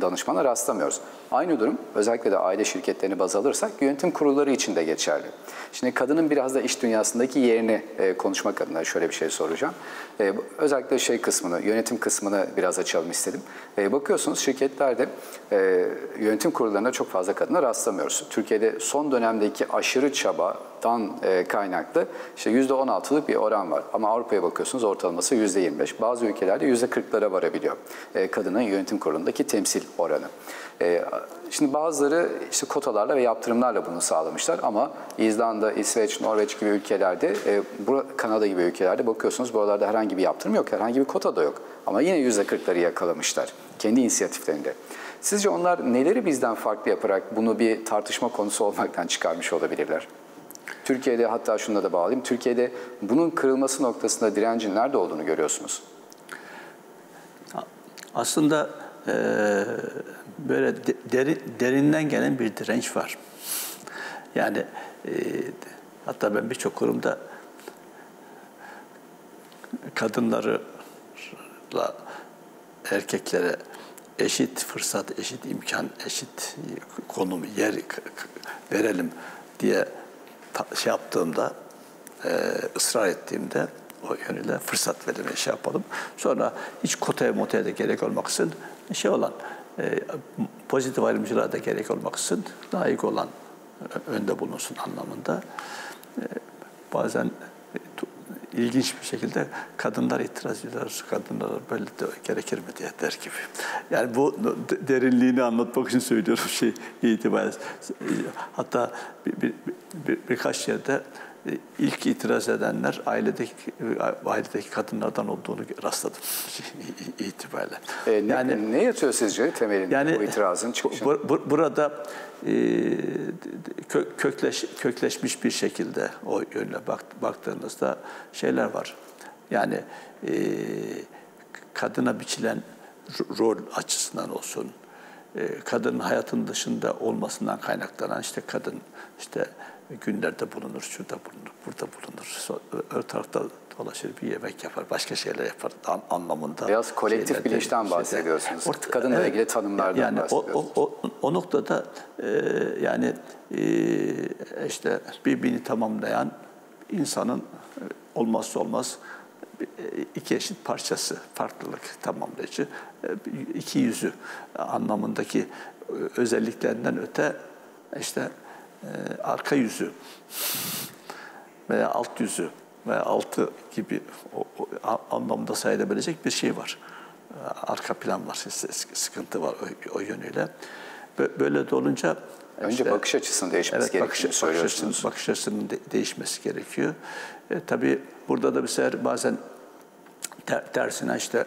danışmana rastlamıyoruz. Aynı durum özellikle de aile şirketlerini baz alırsak yönetim kurulları için de geçerli. Şimdi kadının biraz da iş dünyasındaki yerini e, konuşmak adına şöyle bir şey soracağım. E, özellikle şey kısmını, yönetim kısmını biraz açalım istedim. E, bakıyorsunuz şirketlerde e, yönetim kurullarına çok fazla kadına rastlamıyoruz. Türkiye'de son dönemdeki aşırı çabadan e, kaynaklı işte %16'lık bir oran var. Ama Avrupa'ya bakıyorsunuz ortalaması %25. Bazı ülkelerde %40'lara varabiliyor e, kadının yönetim kurulundaki temsil oranı. E, şimdi bazıları işte kotalarla ve yaptırımlarla bunu sağlamışlar ama İzlanda, İsveç, Norveç gibi ülkelerde, e, Kanada gibi ülkelerde bakıyorsunuz buralarda herhangi bir yaptırım yok, herhangi bir kota da yok. Ama yine %40'ları yakalamışlar kendi inisiyatiflerinde. Sizce onlar neleri bizden farklı yaparak bunu bir tartışma konusu olmaktan çıkarmış olabilirler? Türkiye'de hatta şununla da bağlayayım. Türkiye'de bunun kırılması noktasında direncin nerede olduğunu görüyorsunuz? Aslında e, böyle derin, derinden gelen bir direnç var. Yani e, hatta ben birçok kurumda kadınlarla erkeklere eşit fırsat, eşit imkan, eşit konum, yer verelim diye şey yaptığımda, e, ısrar ettiğimde o yönüyle fırsat verelim, şey yapalım. Sonra hiç kotaya motaya da gerek olmaksın şey olan, e, pozitif ayrımcılığa da gerek olmaksın layık olan önde bulunsun anlamında. E, bazen ilginç bir şekilde kadınlar itiraz ediyor. Kadınlar böyle de gerekir mi diye der gibi. Yani bu derinliğini anlatmak için söylüyorum şey itibariyle. Hatta bir, bir, bir, birkaç yerde e, ilk itiraz edenler ailedeki ailedeki kadınlardan olduğunu rastladım itibariyle. E, ne, yani ne yatıyor sizce temelinde yani, bu itirazın çıkışı? Bu, bu, burada e, kökleş, kökleşmiş bir şekilde o yönle bak, baktığınızda şeyler var. Yani e, kadına biçilen rol açısından olsun, e, kadının hayatın dışında olmasından kaynaklanan işte kadın işte günlerde bulunur, şurada bulunur, burada bulunur. Öte tarafta dolaşır, bir yemek yapar, başka şeyler yapar an, anlamında. Biraz kolektif bilinçten bahsediyorsunuz. Orta, Kadınla evet, ilgili tanımlardan yani bahsediyorsunuz. O, o, o, o noktada e, yani e, işte birbirini tamamlayan insanın olmazsa olmaz iki eşit parçası, farklılık tamamlayıcı, iki yüzü anlamındaki özelliklerinden öte işte e, arka yüzü veya alt yüzü veya altı gibi o, o, anlamda sayılabilecek bir şey var. E, arka plan var, sıkıntı var o, o yönüyle. Böyle de olunca Önce işte, bakış açısının değişmesi evet, gerektiğini bakış, söylüyorsunuz. Bakış açısının de, değişmesi gerekiyor. E, tabii burada da bir sefer bazen ter, tersine işte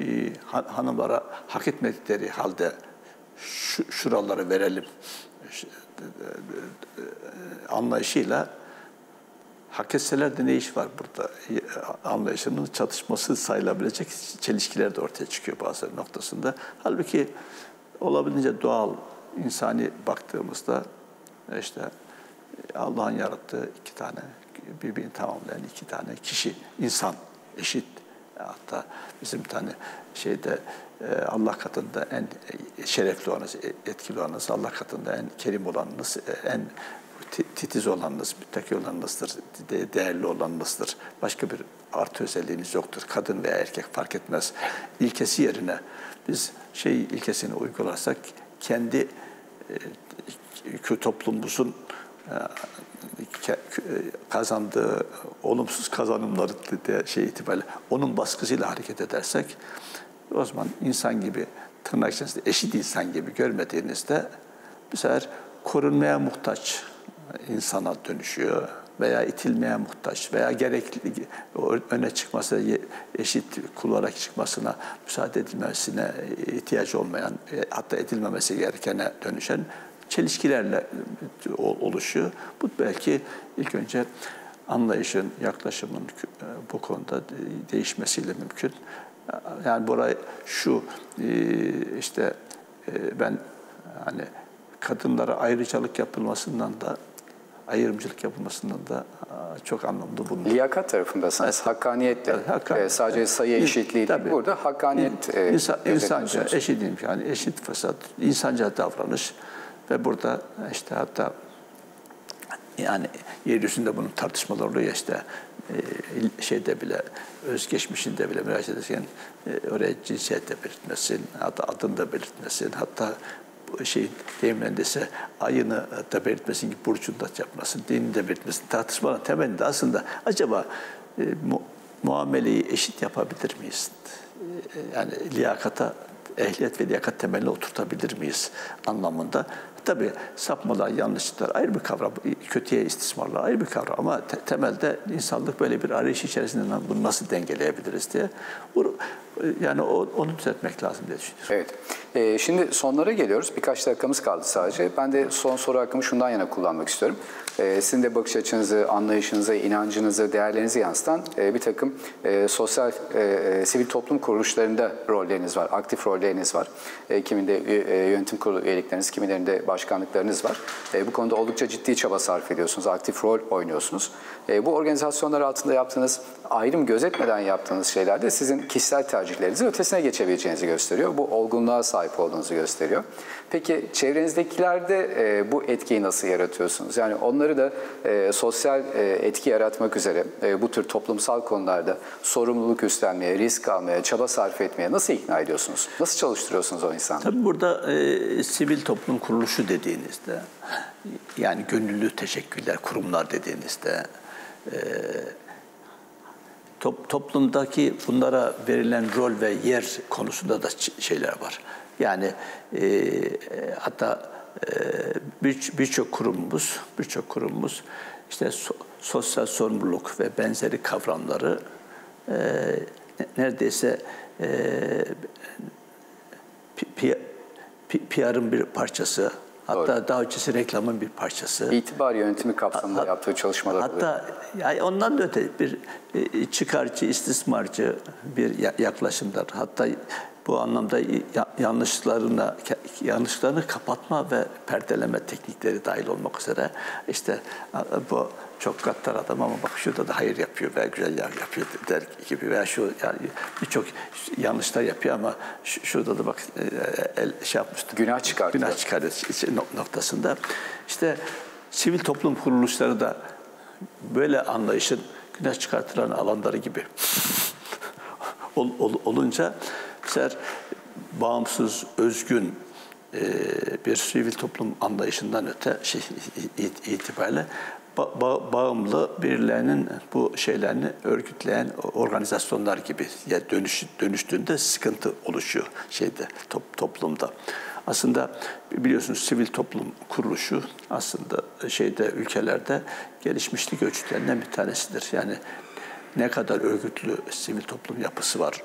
e, hanımlara hak etmedikleri halde şu, şuraları verelim anlayışıyla hak etseler de ne iş var burada anlayışının çatışması sayılabilecek çelişkiler de ortaya çıkıyor bazı noktasında. Halbuki olabildiğince doğal, insani baktığımızda işte Allah'ın yarattığı iki tane, birbirini tamamlayan iki tane kişi, insan, eşit. Hatta bizim tane şeyde Allah katında en şerefli olanınız, etkili olanınız, Allah katında en kerim olanınız, en titiz olanınız, müttaki olanınızdır, değerli olanınızdır. Başka bir artı özelliğiniz yoktur. Kadın veya erkek fark etmez. İlkesi yerine biz şey ilkesini uygularsak kendi e, toplumumuzun e, kazandığı olumsuz kazanımları şey itibariyle onun baskısıyla hareket edersek o zaman insan gibi, tırnak içerisinde eşit insan gibi görmediğinizde bu sefer korunmaya muhtaç insana dönüşüyor veya itilmeye muhtaç veya gerekli öne çıkması, eşit kul olarak çıkmasına müsaade edilmesine ihtiyaç olmayan, e, hatta edilmemesi gerekene dönüşen çelişkilerle oluşuyor. Bu belki ilk önce anlayışın, yaklaşımın e, bu konuda değişmesiyle mümkün. Yani burayı şu e, işte e, ben hani kadınlara ayrıcalık yapılmasından da ayrımcılık yapılmasından da çok anlamlı bulunuyor. Liyakat tarafındasınız. Evet. Hakkaniyetle. Evet, hakkaniyet. e, sadece sayı eşitliği değil. Burada hakkaniyet e, İnsan, insanca, eşit yani eşit fırsat, insanca davranış ve burada işte hatta yani yeryüzünde bunun tartışmaları oluyor işte şeyde bile özgeçmişinde bile müracaat ederken e, oraya cinsiyet de belirtmesin, adını da belirtmesin, hatta şey deyimlerindeyse ayını da belirtmesin ki burcunu da yapmasın, dinini de belirtmesin. Tartışmanın temelinde aslında acaba e, mu, muameleyi eşit yapabilir miyiz? E, yani liyakata, ehliyet ve liyakat temeline oturtabilir miyiz anlamında. Tabii sapmalar, yanlışlıklar ayrı bir kavram, kötüye istismarlar ayrı bir kavram ama te- temelde insanlık böyle bir arayış içerisinde bunu nasıl dengeleyebiliriz? diye yani o, onu düzeltmek lazım diye düşünüyorum. Evet. Ee, şimdi sonlara geliyoruz. Birkaç dakikamız kaldı sadece. Ben de son soru hakkımı şundan yana kullanmak istiyorum. Ee, sizin de bakış açınızı, anlayışınızı, inancınızı, değerlerinizi yansıtan e, bir takım e, sosyal, e, e, sivil toplum kuruluşlarında rolleriniz var, aktif rolleriniz var. E, kiminde e, yönetim kurulu üyelikleriniz, kimilerinde başkanlıklarınız var. E, bu konuda oldukça ciddi çaba sarf ediyorsunuz, aktif rol oynuyorsunuz. E, bu organizasyonlar altında yaptığınız, ayrım gözetmeden yaptığınız şeyler de sizin kişisel tercihlerinizin ötesine geçebileceğinizi gösteriyor. Bu olgunluğa sahip olduğunuzu gösteriyor. Peki çevrenizdekilerde e, bu etkiyi nasıl yaratıyorsunuz? Yani onları da e, sosyal e, etki yaratmak üzere e, bu tür toplumsal konularda sorumluluk üstlenmeye, risk almaya, çaba sarf etmeye nasıl ikna ediyorsunuz? Nasıl çalıştırıyorsunuz o insanları? Tabii burada e, sivil toplum kuruluşu dediğinizde, yani gönüllü teşekkürler, kurumlar dediğinizde, e, top, toplumdaki bunlara verilen rol ve yer konusunda da şeyler var. Yani e, hatta e, birçok bir kurumumuz, birçok kurumumuz işte so, sosyal sorumluluk ve benzeri kavramları e, neredeyse e, PR'ın bir parçası, hatta Doğru. daha ötesi reklamın bir parçası. İtibar yönetimi kapsamında ha, yaptığı çalışmalar hatta, oluyor. Yani ondan da öte bir çıkarcı, istismarcı bir yaklaşımlar. Hatta bu anlamda yanlışlarına yanlışlarını kapatma ve perdeleme teknikleri dahil olmak üzere işte bu çok katlar adam ama bak şurada da hayır yapıyor veya güzel yapıyor der gibi veya şu yani birçok yanlışlar yapıyor ama şurada da bak e, el şey yapmıştı. Günah çıkartıyor. Günah çıkartıyor noktasında. İşte sivil toplum kuruluşları da böyle anlayışın günah çıkartılan alanları gibi ol, ol, olunca Sefer bağımsız, özgün e, bir sivil toplum anlayışından öte şey itibariyle ba, ba, bağımlı birilerinin bu şeylerini örgütleyen organizasyonlar gibi ya dönüş, dönüştüğünde sıkıntı oluşuyor şeyde top, toplumda. Aslında biliyorsunuz sivil toplum kuruluşu aslında şeyde ülkelerde gelişmişlik ölçütlerinden bir tanesidir. Yani ne kadar örgütlü sivil toplum yapısı var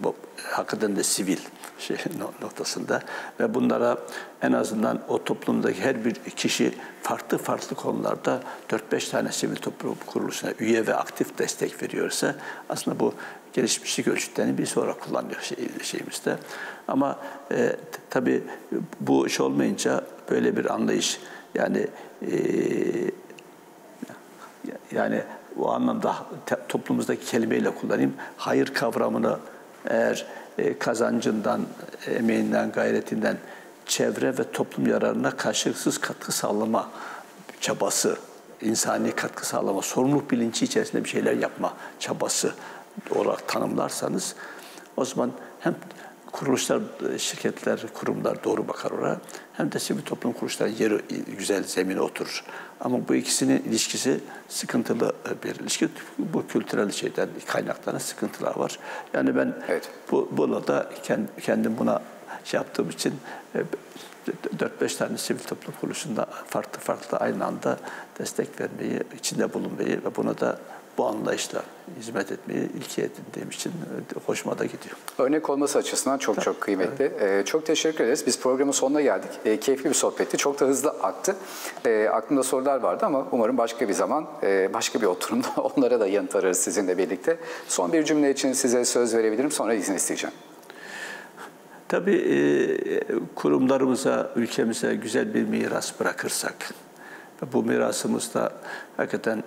bu hakikaten de sivil şey noktasında ve bunlara en azından o toplumdaki her bir kişi farklı farklı konularda 4-5 tane sivil toplum kuruluşuna üye ve aktif destek veriyorsa aslında bu gelişmişlik ölçütlerini bir sonra kullanıyor şey, şeyimizde. Ama e, tabii bu iş olmayınca böyle bir anlayış yani e, yani o anlamda toplumumuzdaki kelimeyle kullanayım hayır kavramını eğer e, kazancından, emeğinden, gayretinden çevre ve toplum yararına karşılıksız katkı sağlama çabası, insani katkı sağlama, sorumluluk bilinci içerisinde bir şeyler yapma çabası olarak tanımlarsanız o zaman hem kuruluşlar, şirketler, kurumlar doğru bakar oraya. Hem de sivil toplum kuruluşları yeri güzel zemine oturur. Ama bu ikisinin ilişkisi sıkıntılı bir ilişki. Bu kültürel şeyden kaynaklanan sıkıntılar var. Yani ben evet. bu bunu da kendim buna şey yaptığım için 4-5 e, tane sivil toplum kuruluşunda farklı farklı aynı anda destek vermeyi, içinde bulunmayı ve bunu da bu anlayışla hizmet etmeyi ilke edindiğim için e, hoşuma da gidiyor. Örnek olması açısından çok çok kıymetli. Evet. Ee, çok teşekkür ederiz. Biz programın sonuna geldik. Ee, keyifli bir sohbetti. Çok da hızlı aktı. Ee, aklımda sorular vardı ama umarım başka bir zaman, e, başka bir oturumda onlara da yanıt ararız sizinle birlikte. Son bir cümle için size söz verebilirim. Sonra izin isteyeceğim. Tabii e, kurumlarımıza, ülkemize güzel bir miras bırakırsak bu mirasımız da hakikaten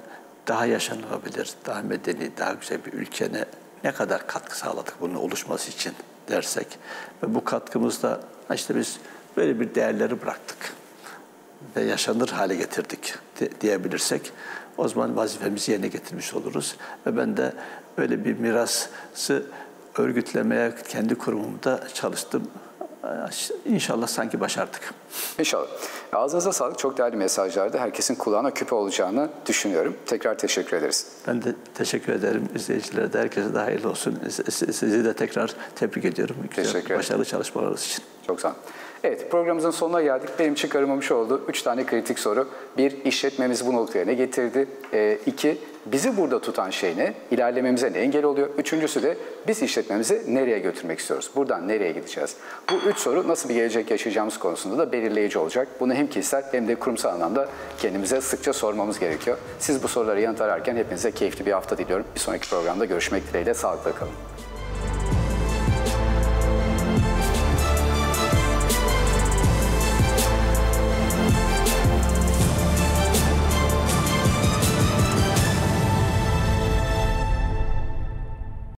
daha yaşanılabilir, daha medeni, daha güzel bir ülkene ne kadar katkı sağladık bunun oluşması için dersek ve bu katkımızda işte biz böyle bir değerleri bıraktık ve yaşanır hale getirdik diyebilirsek o zaman vazifemizi yerine getirmiş oluruz. Ve ben de böyle bir mirası örgütlemeye kendi kurumumda çalıştım. İnşallah sanki başardık. İnşallah. Ağzınıza sağlık. Çok değerli mesajlardı. Herkesin kulağına küpe olacağını düşünüyorum. Tekrar teşekkür ederiz. Ben de teşekkür ederim. İzleyicilere de herkese de hayırlı olsun. Sizi de tekrar tebrik ediyorum. Güzel, teşekkür ederim. Başarılı çalışmalarınız için. Çok sağ olun. Evet programımızın sonuna geldik. Benim çıkarımım şu oldu. Üç tane kritik soru. Bir, işletmemiz bu noktaya ne getirdi? E, iki, bizi burada tutan şey ne? İlerlememize ne engel oluyor? Üçüncüsü de biz işletmemizi nereye götürmek istiyoruz? Buradan nereye gideceğiz? Bu üç soru nasıl bir gelecek yaşayacağımız konusunda da belirleyici olacak. Bunu hem kişisel hem de kurumsal anlamda kendimize sıkça sormamız gerekiyor. Siz bu soruları yanıt ararken hepinize keyifli bir hafta diliyorum. Bir sonraki programda görüşmek dileğiyle sağlıkla kalın.